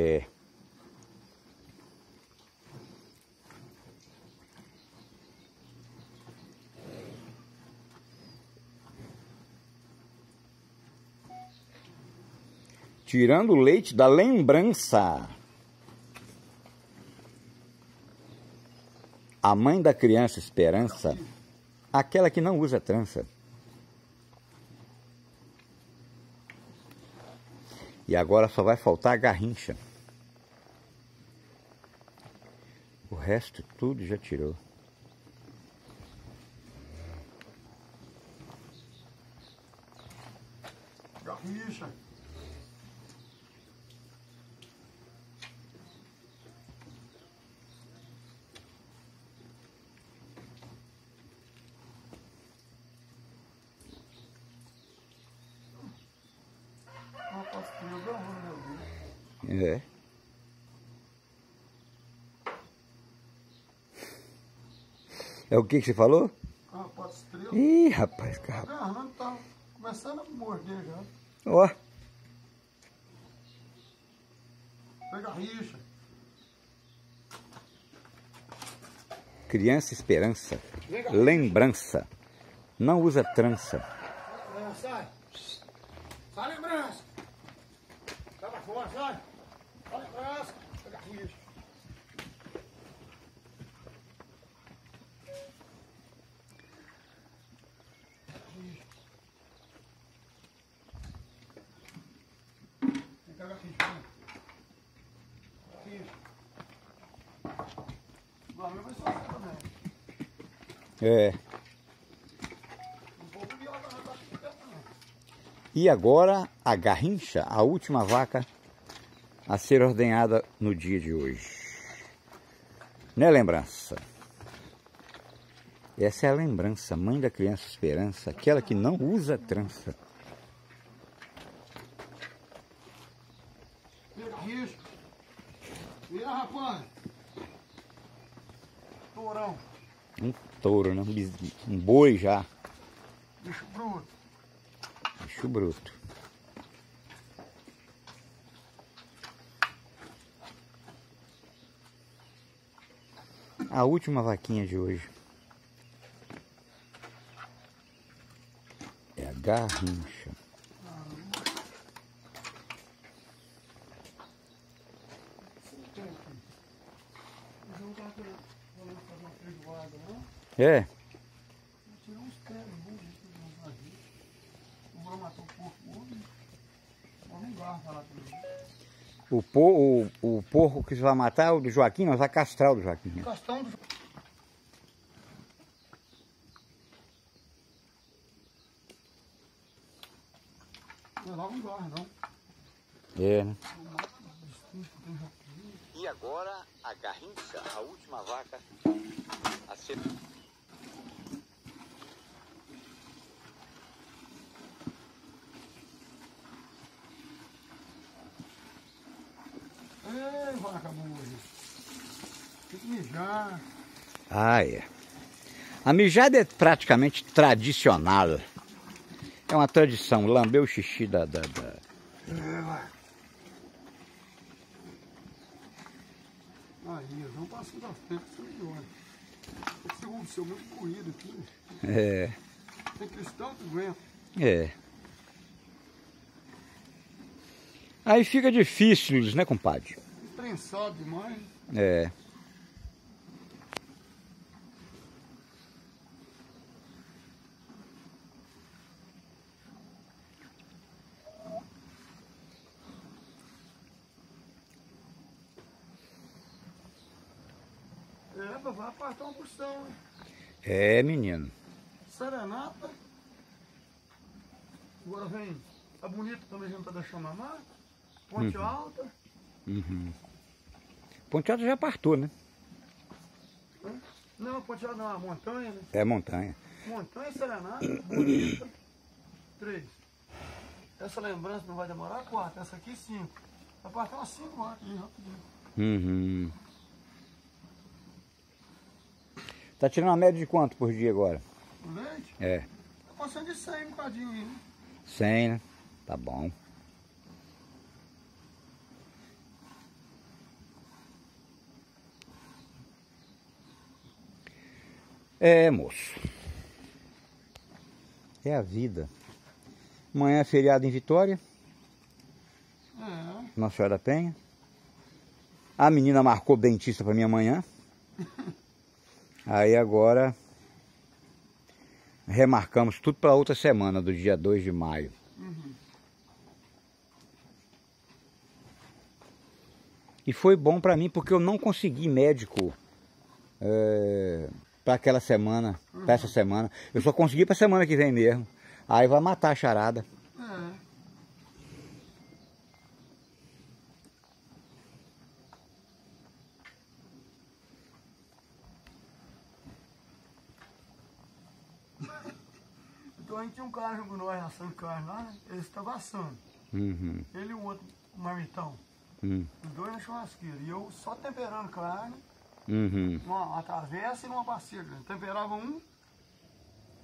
É. Tirando o leite da lembrança. A mãe da criança Esperança, aquela que não usa trança. E agora só vai faltar a garrincha. O resto tudo já tirou. Garrincha. Rapaz, que eu dou uma, meu Deus. É. É o que que você falou? Rapaz, estrela. Ih, rapaz, cara. Agarrando, tá começando a morder já. Ó, Pega a rixa. criança esperança, lembrança. Não usa trança. É, sai. Sai, lembrança. Sai pra fora, sai. Sai, lembrança. Pega a rixa. Pega a rixa, vai. Rixa. O Flamengo vai sofrer também. É. E agora a garrincha, a última vaca a ser ordenhada no dia de hoje. Né, lembrança? Essa é a lembrança, mãe da criança esperança, aquela que não usa trança. Risco. Vira, rapaz. Tourão. Um touro, né? um, um boi já, Bicho bruto. bicho bruto. A última vaquinha de hoje. É a garrincha. Mas não tá querendo fazer uma feijoada, não? É, Tirou uns vou matar o porco não o, po, o, o porco que você vai matar é o do Joaquim, nós vai castrar o do Joaquim. né? Castão do. Não, não. É, né? E agora a garrincha, a última vaca a ser. Ei, vaca boa. Tem que mijar. Ah, é. A mijada é praticamente tradicional. É uma tradição, lamber o xixi da. da, da- É. Aí, eu não passo da frente, você me olha. Esse é o seu meu corrido aqui. É, Tem cristão que aguenta. é. Aí fica difícil, né, compadre? Prensado demais. É. É, vai apartar uma porção, né? É, menino. Serenata. Agora vem a bonita também a gente tá deixando mamar. Ponte alta. Uhum. Ponteado já partou, né? Não, ponte alta não, a montanha, né? É montanha. Montanha Serenata, bonita. Três. Essa lembrança não vai demorar quatro. Essa aqui cinco. Vai partir umas cinco horas aqui, rapidinho. Uhum. Tá tirando uma média de quanto por dia agora? O leite? É. Tá passando de 100 um bocadinho aí, né? 100, né? Tá bom. É, moço. É a vida. Amanhã é feriado em Vitória. É. Nossa Senhora da Penha. A menina marcou dentista para mim amanhã. Aí agora remarcamos tudo para outra semana, do dia 2 de maio. Uhum. E foi bom para mim porque eu não consegui médico é, para aquela semana, para essa semana. Eu só consegui para semana que vem mesmo. Aí vai matar a charada. É. Então a gente tinha um cara com nós assando carne lá, né? Ele estava assando. Uhum, Ele e o outro marmitão. uhum, Os dois na churrasqueira. E eu só temperando carne, uhum. uma travessa e numa bacia. Temperava um,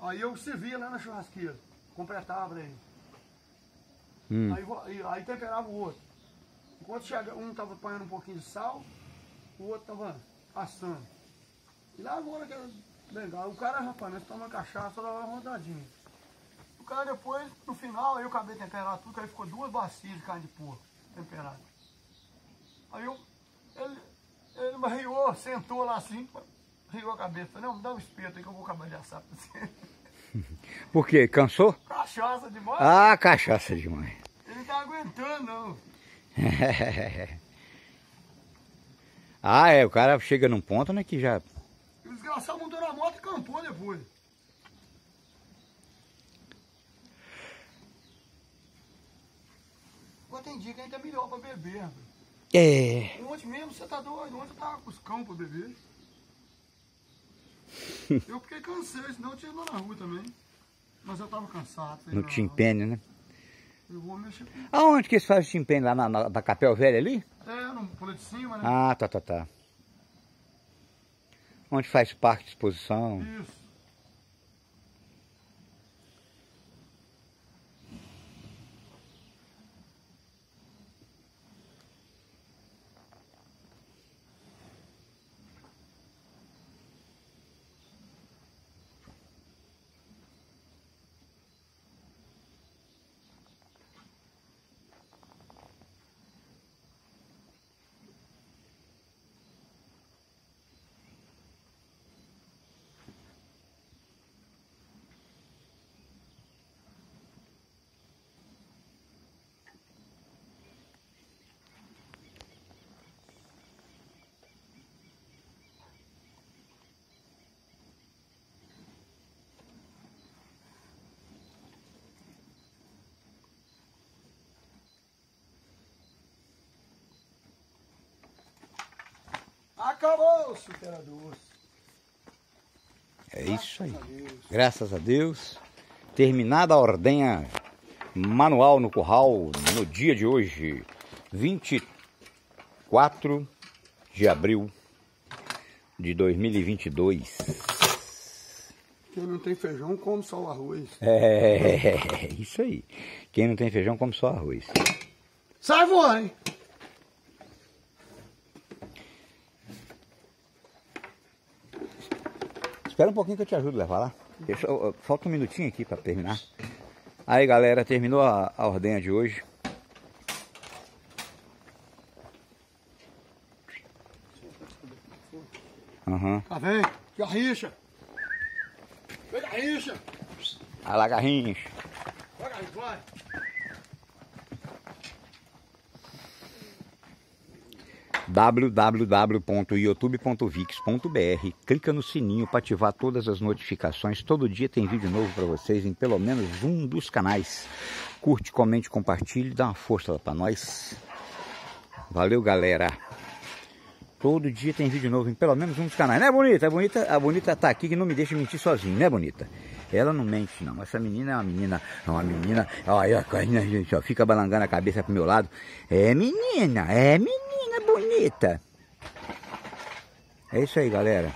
aí eu servia lá na churrasqueira. Completava ele. Hum. Aí, aí, temperava o outro. Enquanto chega, um tava apanhando um pouquinho de sal, o outro tava assando. E lá agora que era legal. O cara, rapaz, nós tomamos cachaça, dava uma rodadinha. O cara depois, no final, aí eu acabei de temperar tudo, aí ficou duas bacias de carne de porco temperada. Aí eu, ele, ele riu, sentou lá assim, riu a cabeça. Falei, não, me dá um espeto aí que eu vou acabar de assar pra você. Por quê? Cansou? Cachaça demais. Ah, cachaça demais. Ele não tá aguentando, não. ah, é, o cara chega num ponto, né, que já... E o desgraçado montou na moto e campou depois. Agora tem dia que ainda é melhor pra beber, rapaz. É... Ontem mesmo você tá doido, ontem eu tava com os cão pra beber. eu fiquei cansei, senão eu tinha ido na rua também. Mas eu tava cansado. No timpene, né? Eu vou mexer com... Aonde que eles fazem timpene? Lá na, na, na Capel Velha ali? É, no pula de cima, né? Ah, tá, tá, tá. Onde faz parque de exposição. Isso. Acabou, superador. É isso aí. Graças a Deus. Terminada a ordenha manual no curral no dia de hoje, 24 de abril de 2022. Quem não tem feijão, come só o arroz. É, isso aí. Quem não tem feijão come só arroz. Sai fora, hein? Espera um pouquinho que eu te ajudo a levar lá. Deixa falta um minutinho aqui para terminar. Aí galera, terminou a, a ordenha de hoje. Aham. Tá vem, garricha. Vem, garricha. A lagarrinhos. Vai, garricha, vai. www.youtube.vix.br Clica no sininho para ativar todas as notificações. Todo dia tem vídeo novo para vocês em pelo menos um dos canais. Curte, comente, compartilhe, dá uma força para nós. Valeu, galera. Todo dia tem vídeo novo em pelo menos um dos canais. Né, Bonita? A Bonita, a Bonita tá aqui que não me deixa mentir sozinho, né, Bonita? Ela não mente, não. Essa menina é uma menina, é uma menina. Olha, a gente fica balangando a cabeça pro meu lado. É menina, é menina bonita. É isso aí, galera.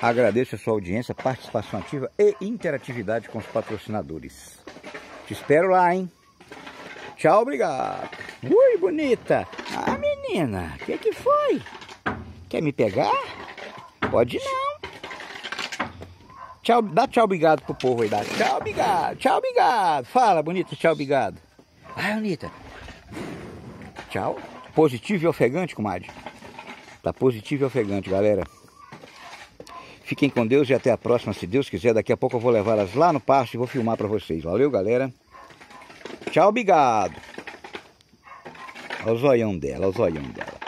Agradeço a sua audiência, participação ativa e interatividade com os patrocinadores. Te espero lá, hein? Tchau, obrigado. Ui, bonita. Ah, menina, o que que foi? Quer me pegar? Pode não. Tchau, dá tchau, obrigado pro povo aí. Dá tchau, obrigado. Tchau, obrigado. Fala, bonita, tchau, obrigado. Vai, bonita. Tchau. Positivo e ofegante, comadre. Tá positivo e ofegante, galera. Fiquem com Deus e até a próxima, se Deus quiser. Daqui a pouco eu vou levá-las lá no pasto e vou filmar para vocês. Valeu, galera. Tchau, obrigado. Olha o zoião dela, olha o zoião dela.